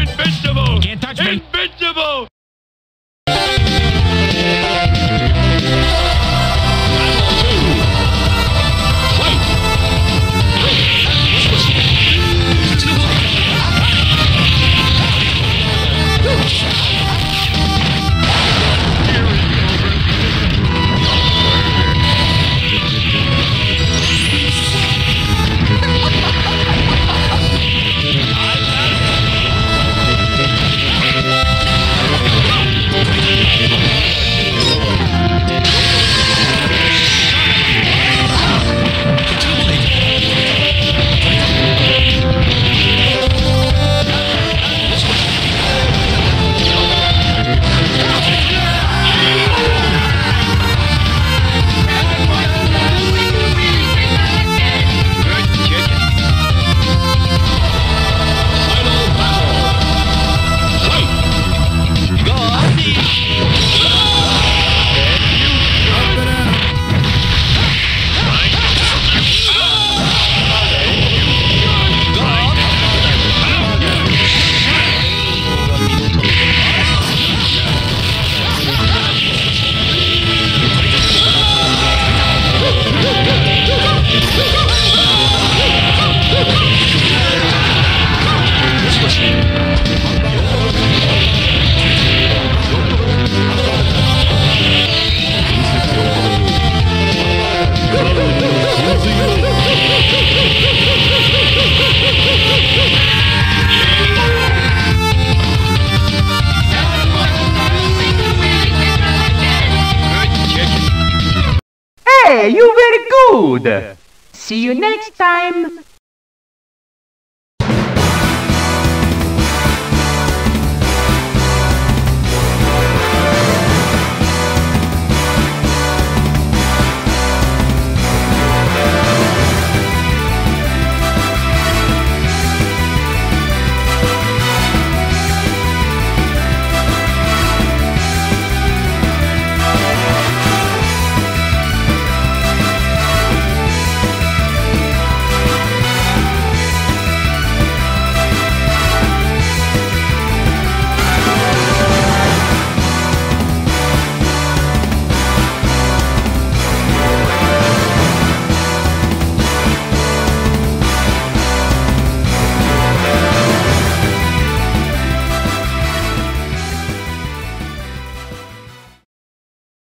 invented. Hey, you very good. See you next time.